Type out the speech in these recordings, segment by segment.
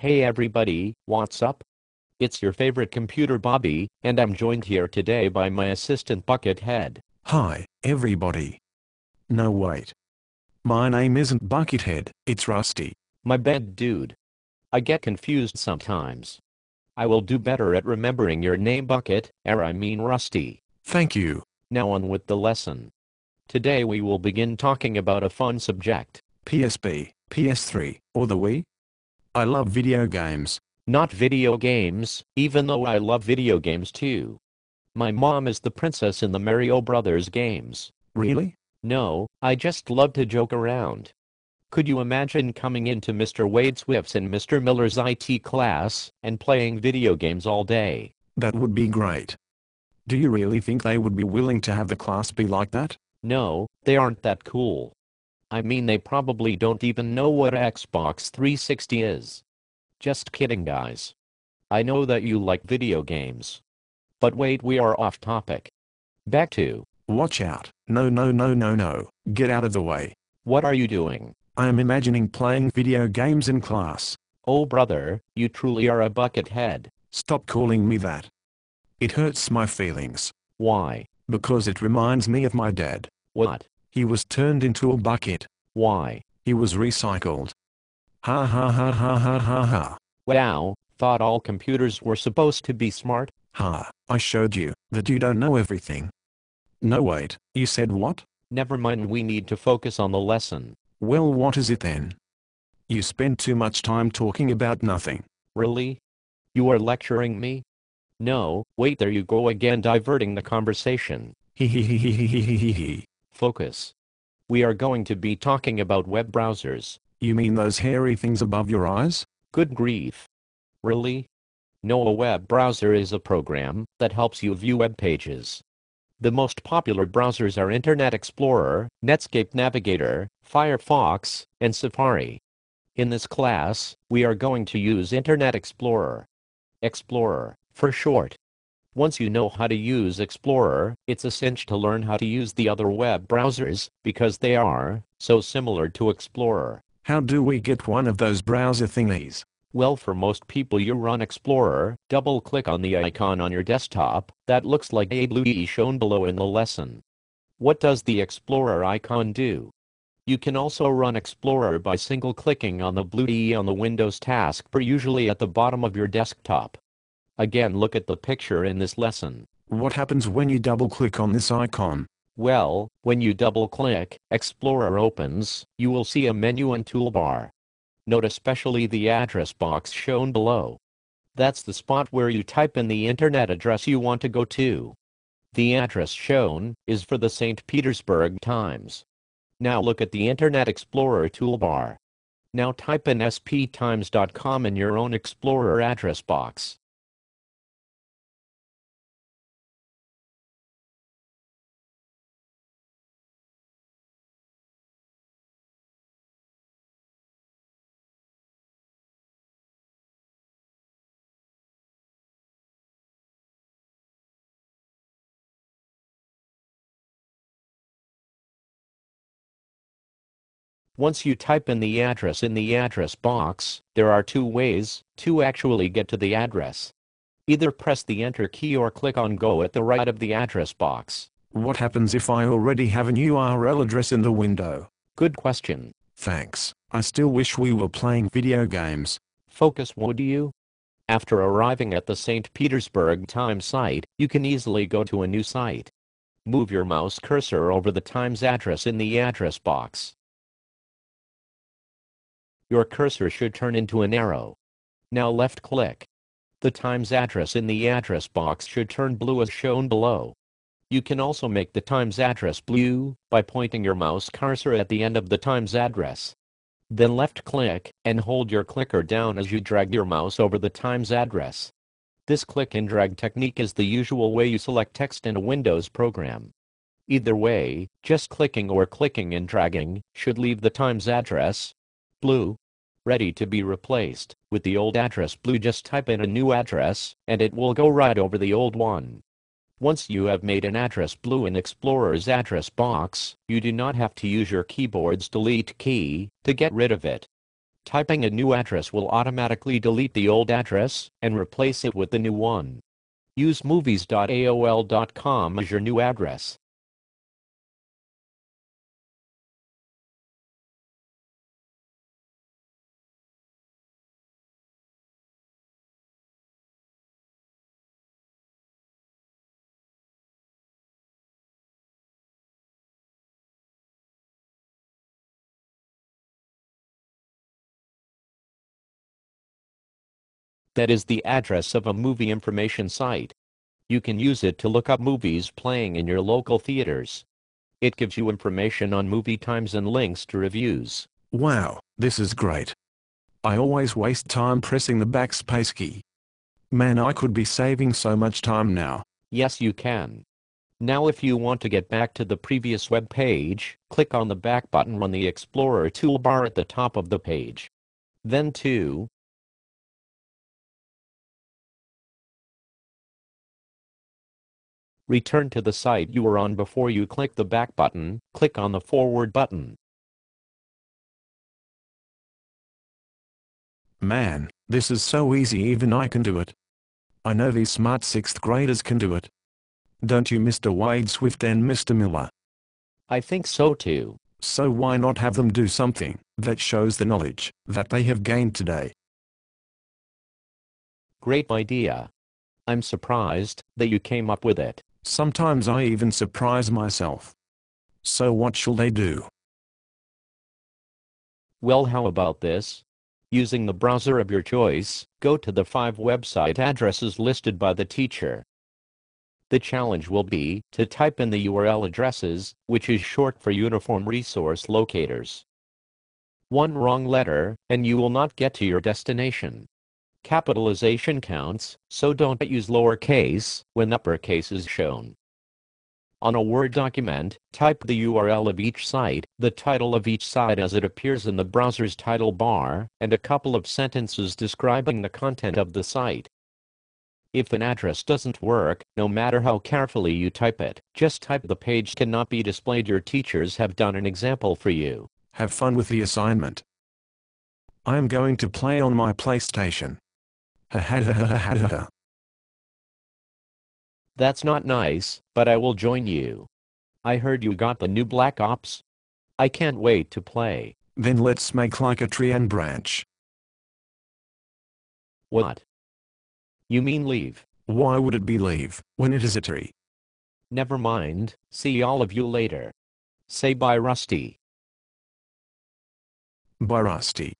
Hey everybody, what's up? It's your favorite computer Bobby, and I'm joined here today by my assistant Buckethead. Hi, everybody. No wait. My name isn't Buckethead, it's Rusty. My bad dude. I get confused sometimes. I will do better at remembering your name Bucket, or I mean Rusty. Thank you. Now on with the lesson. Today we will begin talking about a fun subject. PSP, PS3, or the Wii? I love video games. Not video games, even though I love video games too. My mom is the princess in the Mario Brothers games. Really? No, I just love to joke around. Could you imagine coming into Mr. Wade Swift's and Mr. Miller's IT class and playing video games all day? That would be great. Do you really think they would be willing to have the class be like that? No, they aren't that cool. I mean they probably don't even know what Xbox 360 is. Just kidding guys. I know that you like video games. But wait we are off topic. Back to, Watch out. No no no no no. Get out of the way. what are you doing? I am imagining playing video games in class. Oh brother, you truly are a buckethead. Stop calling me that. It hurts my feelings. Why? Because it reminds me of my dad. What? He was turned into a bucket. Why, he was recycled. Ha ha ha ha ha ha ha. Wow, thought all computers were supposed to be smart. Ha, I showed you that you don't know everything. No wait, you said what? Never mind we need to focus on the lesson. Well what is it then? You spend too much time talking about nothing. Really? You are lecturing me? No, wait there you go again diverting the conversation. Hee hee hee hee hee hee hee hee. Focus. We are going to be talking about web browsers. You mean those hairy things above your eyes? Good grief. Really? No, a web browser is a program that helps you view web pages. The most popular browsers are Internet Explorer, Netscape Navigator, Firefox, and Safari. In this class, we are going to use Internet Explorer. Explorer, for short. Once you know how to use Explorer, it's a cinch to learn how to use the other web browsers, because they are so similar to Explorer. How do we get one of those browser thingies? Well, for most people, you run Explorer, double click on the icon on your desktop that looks like a blue E shown below in the lesson. What does the Explorer icon do? You can also run Explorer by single clicking on the blue E on the Windows taskbar, usually at the bottom of your desktop. Again, look at the picture in this lesson. What happens when you double click on this icon? Well, when you double click, Explorer opens, you will see a menu and toolbar. Note especially the address box shown below. That's the spot where you type in the internet address you want to go to. The address shown is for the St. Petersburg Times. Now look at the Internet Explorer toolbar. Now type in sptimes.com in your own Explorer address box. Once you type in the address in the address box, there are two ways to actually get to the address. Either press the enter key or click on go at the right of the address box. What happens if I already have an URL address in the window? Good question. Thanks. I still wish we were playing video games. Focus would you? After arriving at the St. Petersburg Times site, you can easily go to a new site. Move your mouse cursor over the Times address in the address box. Your cursor should turn into an arrow. Now left click. The Times address in the address box should turn blue as shown below. You can also make the Times address blue by pointing your mouse cursor at the end of the Times address. Then left click and hold your clicker down as you drag your mouse over the Times address. This click and drag technique is the usual way you select text in a Windows program. Either way, just clicking or clicking and dragging should leave the Times address blue ready to be replaced. With the old address blue just type in a new address and it will go right over the old one. Once you have made an address blue in Explorer's address box, you do not have to use your keyboard's delete key to get rid of it. Typing a new address will automatically delete the old address and replace it with the new one. Use movies.aol.com as your new address. That is the address of a movie information site. You can use it to look up movies playing in your local theaters. It gives you information on movie times and links to reviews. Wow, this is great. I always waste time pressing the backspace key. Man I could be saving so much time now. Yes, you can. Now if you want to get back to the previous web page, click on the back button on the Explorer toolbar at the top of the page. Then to Return to the site you were on before you click the back button, click on the forward button. Man, this is so easy even I can do it. I know these smart 6th graders can do it. Don't you Mr. Wade Swift and Mr. Miller? I think so too. So why not have them do something that shows the knowledge that they have gained today? Great idea. I'm surprised that you came up with it. Sometimes I even surprise myself. So what shall they do? Well how about this? Using the browser of your choice, go to the five website addresses listed by the teacher. The challenge will be to type in the URL addresses, which is short for Uniform Resource Locators. One wrong letter, and you will not get to your destination. Capitalization counts, so don't use lowercase when uppercase is shown. On a Word document, type the URL of each site, the title of each site as it appears in the browser's title bar, and a couple of sentences describing the content of the site. If an address doesn't work, no matter how carefully you type it, just type the page cannot be displayed. Your teachers have done an example for you. Have fun with the assignment. I am going to play on my PlayStation. That's not nice, but I will join you. I heard you got the new Black Ops. I can't wait to play. Then let's make like a tree and branch. What? You mean leave? Why would it be leave when it is a tree? Never mind, see all of you later. Say bye Rusty. Bye Rusty.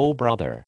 Oh brother.